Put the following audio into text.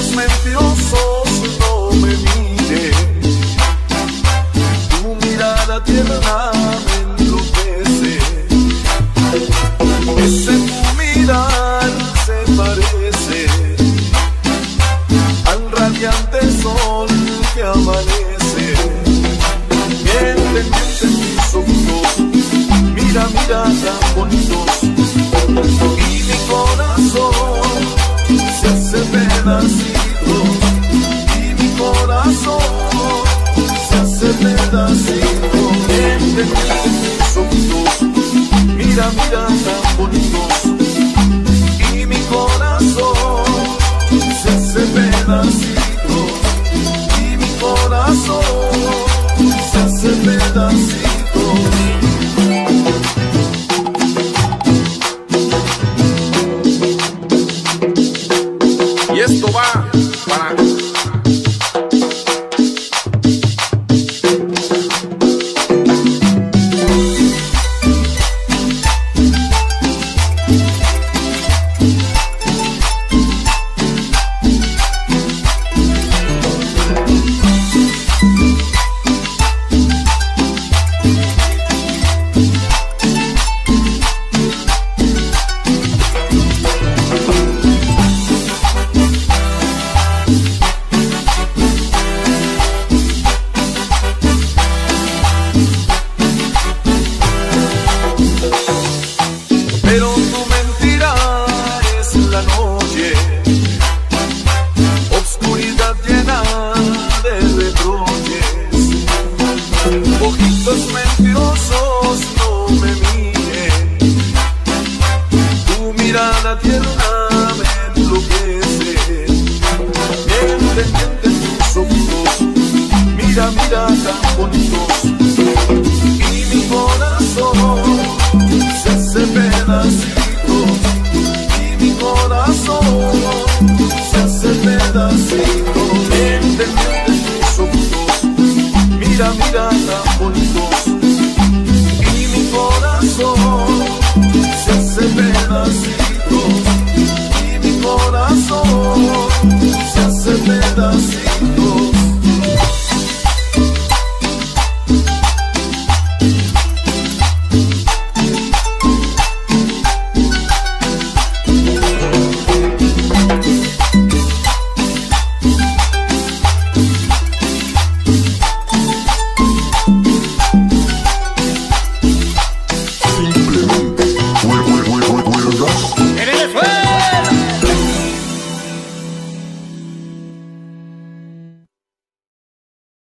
los mentirosos no me miren, tu mirada tierna me mira tan bonitos. Y mi corazón se hace pedacito y mi corazón se hace pedacito Y esto va para tierna me enloquece. Bien pendientes tus ojitos, mira, mira,